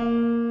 Música